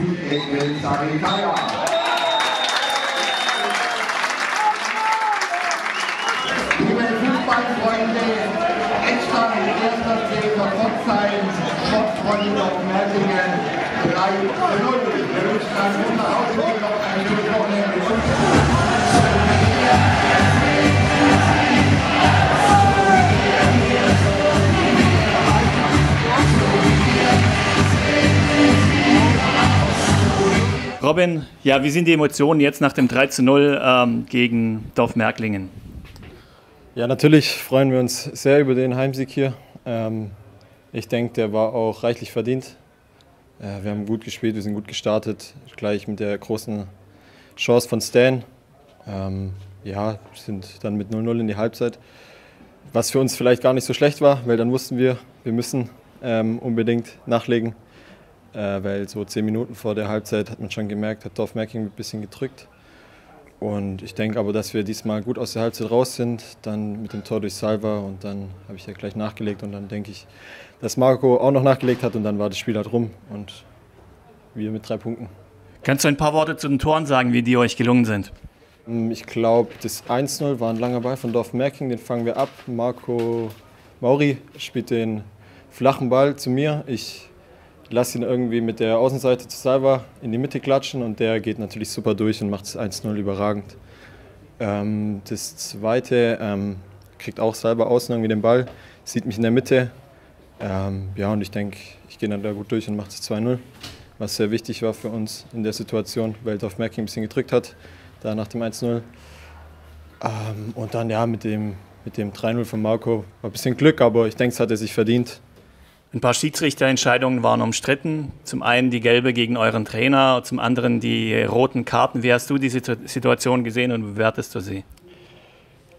국민의힘 사회입니다. Fußballfreunde, extra in erster Szene Pforzheim, Sportfreunde auf Merzingen, 3-0. Wir ein schönes Robin, ja, wie sind die Emotionen jetzt nach dem 3 zu 0 ähm, gegen Dorf Merklingen? Ja, natürlich freuen wir uns sehr über den Heimsieg hier. Ähm, ich denke, der war auch reichlich verdient. Äh, wir haben gut gespielt, wir sind gut gestartet, gleich mit der großen Chance von Stan. Ähm, ja, sind dann mit 0-0 in die Halbzeit. Was für uns vielleicht gar nicht so schlecht war, weil dann wussten wir, wir müssen ähm, unbedingt nachlegen. Äh, weil so zehn Minuten vor der Halbzeit hat man schon gemerkt, hat Dorf Merking ein bisschen gedrückt. Und ich denke aber, dass wir diesmal gut aus der Halbzeit raus sind, dann mit dem Tor durch Salva und dann habe ich ja gleich nachgelegt und dann denke ich, dass Marco auch noch nachgelegt hat und dann war das Spiel halt rum und wir mit drei Punkten. Kannst du ein paar Worte zu den Toren sagen, wie die euch gelungen sind? Mm, ich glaube, das 1-0 war ein langer Ball von Dorf Merking, den fangen wir ab. Marco Mauri spielt den flachen Ball zu mir. Ich lasse ihn irgendwie mit der Außenseite zu Salva in die Mitte klatschen und der geht natürlich super durch und macht es 1-0 überragend. Ähm, das zweite ähm, kriegt auch Salva außen irgendwie den Ball, sieht mich in der Mitte. Ähm, ja, und ich denke, ich gehe dann da gut durch und mache es 2-0, was sehr wichtig war für uns in der Situation, weil Dorf Merking ein bisschen gedrückt hat, da nach dem 1-0. Ähm, und dann ja, mit dem, mit dem 3-0 von Marco war ein bisschen Glück, aber ich denke, es hat er sich verdient. Ein paar Schiedsrichterentscheidungen waren umstritten. Zum einen die gelbe gegen euren Trainer, zum anderen die roten Karten. Wie hast du diese Situation gesehen und bewertest du sie?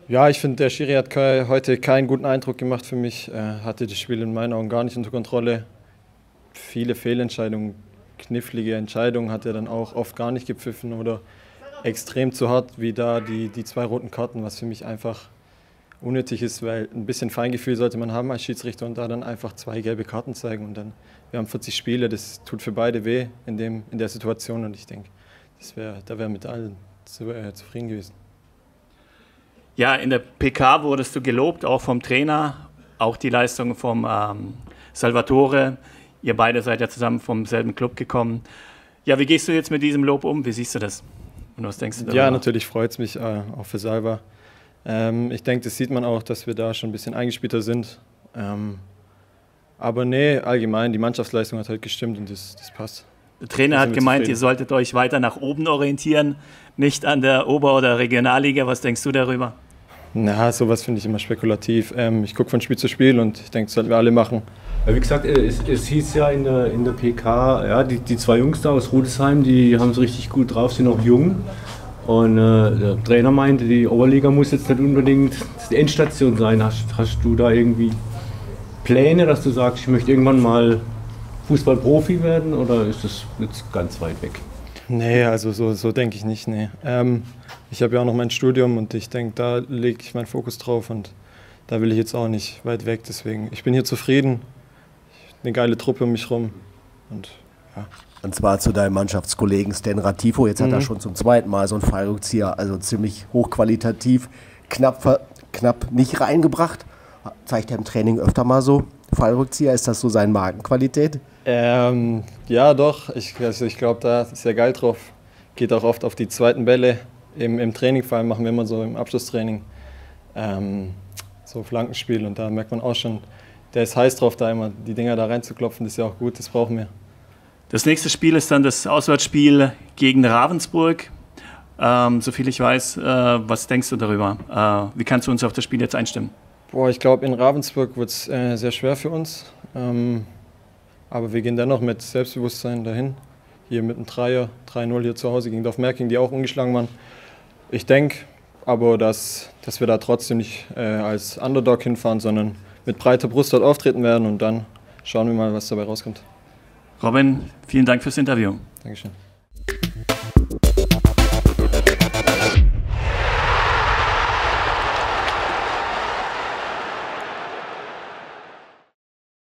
Ja, ich finde, der Schiri hat heute keinen guten Eindruck gemacht für mich. Er hatte das Spiel in meinen Augen gar nicht unter Kontrolle. Viele Fehlentscheidungen, knifflige Entscheidungen hat er dann auch oft gar nicht gepfiffen oder extrem zu hart, wie da die, die zwei roten Karten, was für mich einfach unnötig ist, weil ein bisschen Feingefühl sollte man haben als Schiedsrichter und da dann einfach zwei gelbe Karten zeigen und dann, wir haben 40 Spiele, das tut für beide weh in, dem, in der Situation und ich denke, das wär, da wäre mit allen zu, äh, zufrieden gewesen. Ja, in der PK wurdest du gelobt, auch vom Trainer, auch die Leistung vom ähm, Salvatore. Ihr beide seid ja zusammen vom selben Club gekommen. Ja, wie gehst du jetzt mit diesem Lob um? Wie siehst du das? Und was denkst du darüber? Ja, natürlich freut es mich äh, auch für Salva. Ähm, ich denke, das sieht man auch, dass wir da schon ein bisschen eingespielter sind. Ähm, aber nee, allgemein, die Mannschaftsleistung hat halt gestimmt und das, das passt. Der Trainer hat gemeint, zufrieden. ihr solltet euch weiter nach oben orientieren, nicht an der Ober- oder Regionalliga. Was denkst du darüber? Na, sowas finde ich immer spekulativ. Ähm, ich gucke von Spiel zu Spiel und ich denke, das sollten wir alle machen. Wie gesagt, es, es, hieß ja in der, in der PK, ja, die, die zwei Jungs da aus Rudesheim, die haben es richtig gut drauf, sind auch jung. Und äh, der Trainer meinte, die Oberliga muss jetzt nicht unbedingt die Endstation sein. Hast, hast du da irgendwie Pläne, dass du sagst, ich möchte irgendwann mal Fußballprofi werden oder ist das jetzt ganz weit weg? Nee, also so, so denke ich nicht. Nee. Ähm, ich habe ja auch noch mein Studium und ich denke, da lege ich meinen Fokus drauf und da will ich jetzt auch nicht weit weg. Deswegen, ich bin hier zufrieden. Eine geile Truppe um mich rum und. Und zwar zu deinem Mannschaftskollegen Stan Ratifo. Jetzt mhm. hat er mhm. schon zum zweiten Mal so einen Fallrückzieher, also ziemlich hochqualitativ, knapp, knapp nicht reingebracht. Zeigt er im Training öfter mal so. Fallrückzieher, ist das so seine Markenqualität? Ähm, ja, doch. Ich, also ich glaube, da ist er geil drauf. Geht auch oft auf die zweiten Bälle. Im, im Training vor allem machen wir immer so im Abschlusstraining ähm, so Flankenspiel und da merkt man auch schon, der ist heiß drauf, da immer die Dinger da reinzuklopfen. Das ist ja auch gut, das brauchen wir. Das nächste Spiel ist dann das Auswärtsspiel gegen Ravensburg. Ähm, soviel ich weiß, äh, was denkst du darüber? Äh, wie kannst du uns auf das Spiel jetzt einstimmen? Boah, ich glaube, in Ravensburg wird es äh, sehr schwer für uns. Ähm, aber wir gehen dennoch mit Selbstbewusstsein dahin. Hier mit einem Dreier, 3-0 hier zu Hause gegen Dorfmerking, die auch ungeschlagen waren. Ich denke aber, dass, dass wir da trotzdem nicht äh, als Underdog hinfahren, sondern mit breiter Brust dort auftreten werden und dann schauen wir mal, was dabei rauskommt. Robin, vielen Dank fürs Interview. Dankeschön.